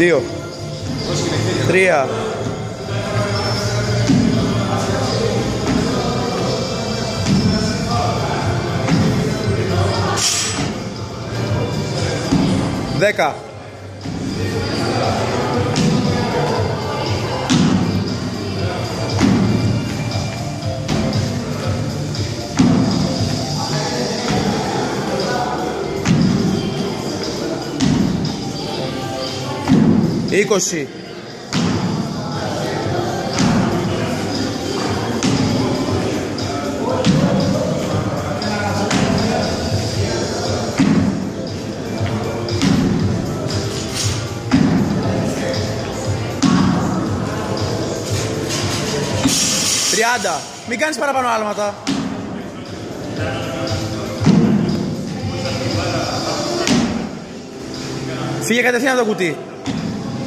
Δύο. Τρία. Δέκα. Είκοσι. Τριάντα. Μην κάνεις παραπάνω άλματα. Φύγε κατευθείαν από το κουτί.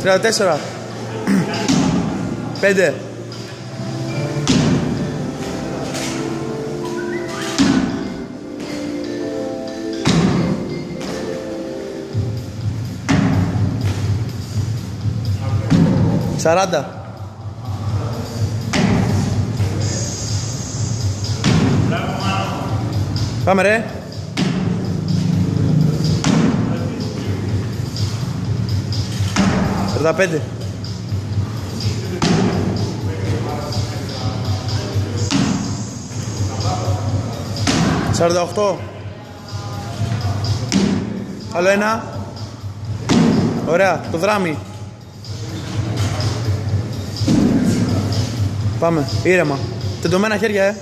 34. 5. Σαράντα. Πάμε ρε. Τριάντα πέντε. Σαράντα οχτώ. Άλλο ένα. Ωραία, το δράμι. Πάμε, ήρεμα. Τεντωμένα χέρια, ε.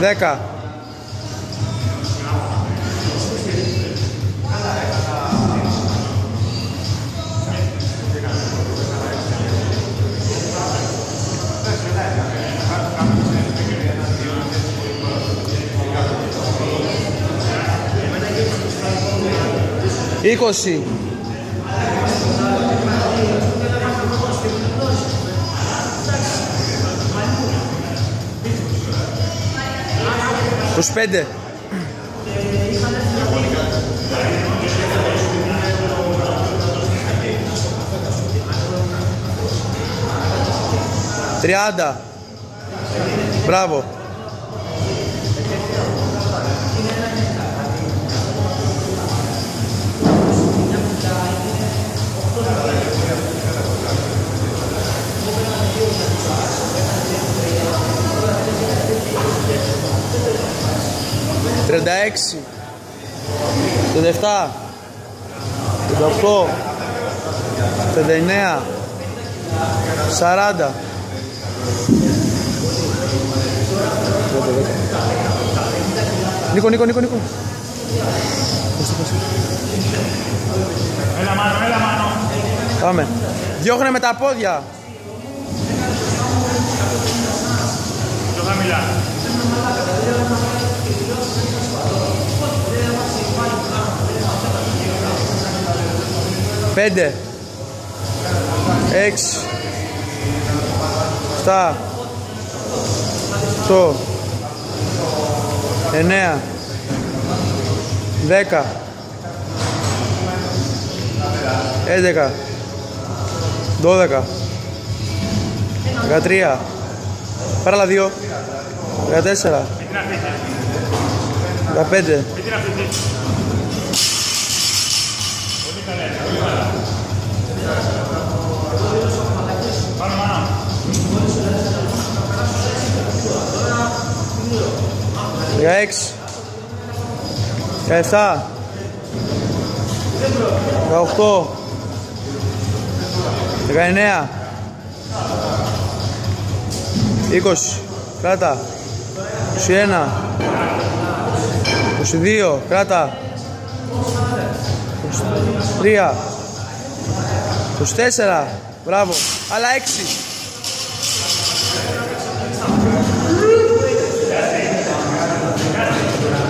Δέκα. Είκοσι. Τους πέντε. Τριάντα. Μπράβο. Τριάντα έξι. Τριάντα εφτά. Τριάντα οκτώ. Τριάντα εννέα. Σαράντα. Νίκο, Νίκο, Νίκο, Νίκο. Έλα μάνο, έλα μάνο. Πάμε. Διώχνε με τα πόδια. Πιο χαμηλά. Πέντε. Έξι. Εφτά. Οκτώ. Εννέα. Δέκα. Έντεκα. Δώδεκα. Δεκατρία. Πάρε άλλα δύο. Δεκατέσσερα. Μην την αφήσεις. Δεκαπέντε. Μην την αφήσεις. Πολύ καλά, πολύ καλά. Πάμε μάνο. Δεκαέξι. Δεκαεφτά. Δεκαοχτώ. Δεκαεννέα. Είκοσι. Κράτα. Είκοσι ένα. Είκοσι δύο. Κράτα. Είκοσι τρία. Είκοσι τέσσερα. Μπράβο. Άλλα έξι.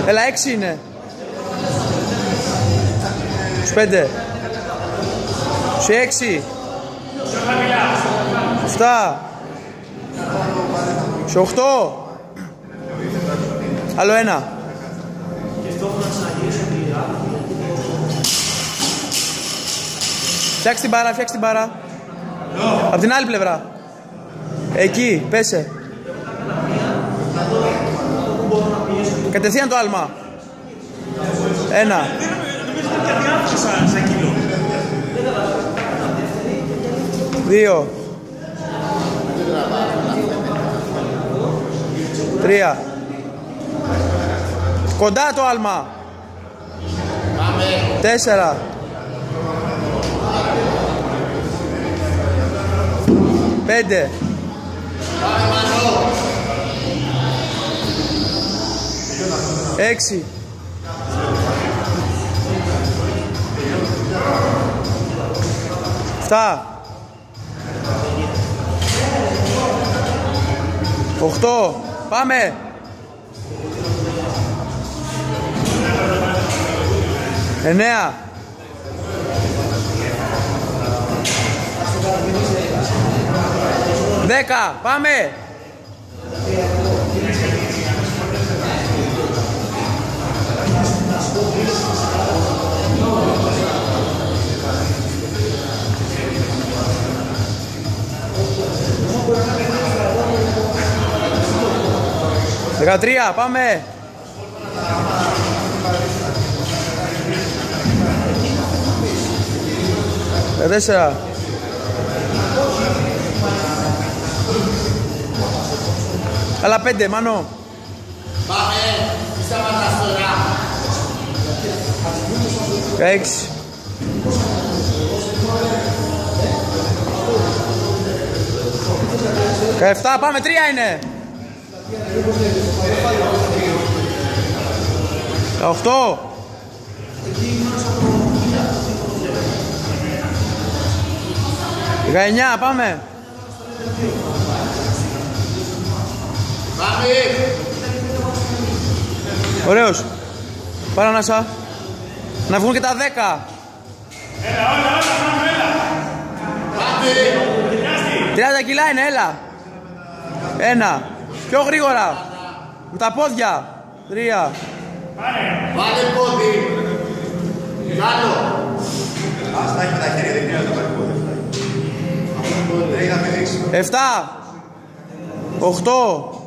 Έλα έξι είναι. 25 26 7 28 Άλλο ένα Φτιάξε την μπάρα, φτιάξε την μπάρα Απ' την άλλη πλευρά. Εκεί, πέσε. Κατευθείαν το άλμα. Ένα. Δύο. Τρία. Κοντά το άλμα. Τέσσερα Πέντε. Έξι. Φτά Οχτώ Πάμε. Εννέα Δέκα Πάμε Δεκατρία, πάμε! Δεκατέσσερα. Άλλα πέντε, Μάνο. Πάμε, τι σταματάς τώρα. Δεκαέξι. Δεκαεφτά, πάμε, τρία είναι. Δεκαοχτώ. Δεκαεννιά, πάμε. Πάμε, Ωραίος. Πάρα ανάσα. Να βγουν και τα δέκα. πάμε. 30 κιλά είναι, έλα. Ένα. Πιο γρήγορα. Με τα πόδια. Τρία. Βάλε πόδι. Κάτω. Ας τα έχει με τα χέρια, δεν χρειάζεται να πάρει πόδι. Δεν είχαμε δείξεις. Εφτά. Οχτώ.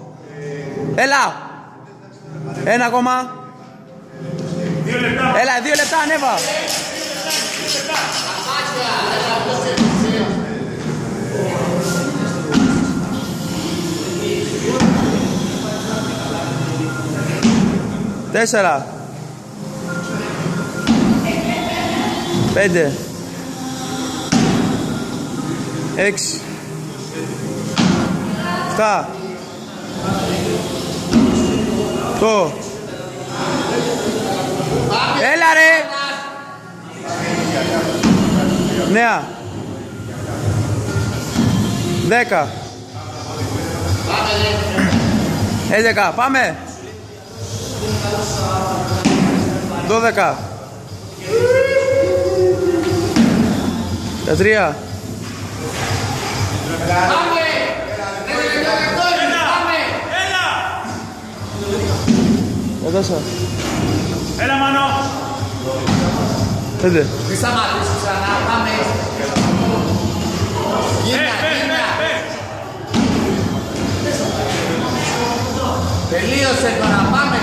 Έλα. Ένα ακόμα. Έλα, δύο λεπτά, ανέβα. Τέσσερα. Πέντε. Έξι. Εφτά. Το. Έλα ρε. Νέα. Δέκα. Έντεκα. Πάμε. Δώδεκα. Τα τρία. Πάμε. Ένα λεπτό είναι, πάμε. Τα τέσσερα. Έλα Μανώ. Πέντε. Μη σταματήσεις ξανά, πάμε. Γίνα, γίνα. Τελείωσε τώρα, πάμε,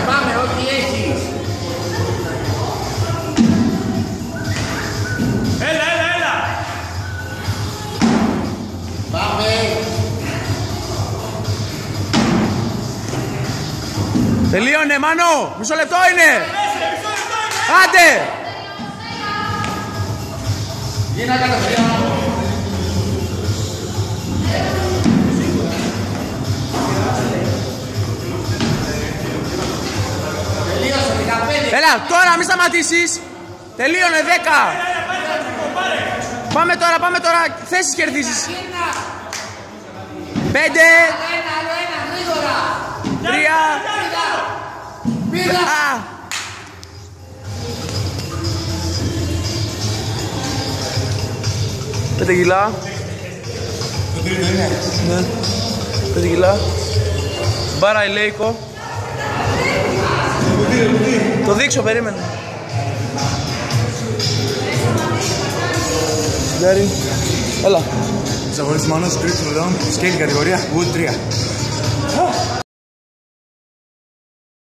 Τελείωνε, Μάνο! Μισό λεπτό είναι! Άντε! Γίνα κατευθείαν. Τελείωσε, 15. Έλα, τώρα μη σταματήσεις! Τελείωνε, 10! Πάμε τώρα, πάμε τώρα, θέσεις κερδίσεις! Γίνα. 5, Ένα, άλλο ένα, γρήγορα. 3, Πήγα. α, Πέντε κιλά. Το τρίτο είναι. Ναι. Πέντε κιλά. Μπάρα ηλέικο. Το δείξω, περίμενε. Γιάρη. Έλα. Της αγορής Μάνος, τρίτο round, σκέλη κατηγορία, Wood 3.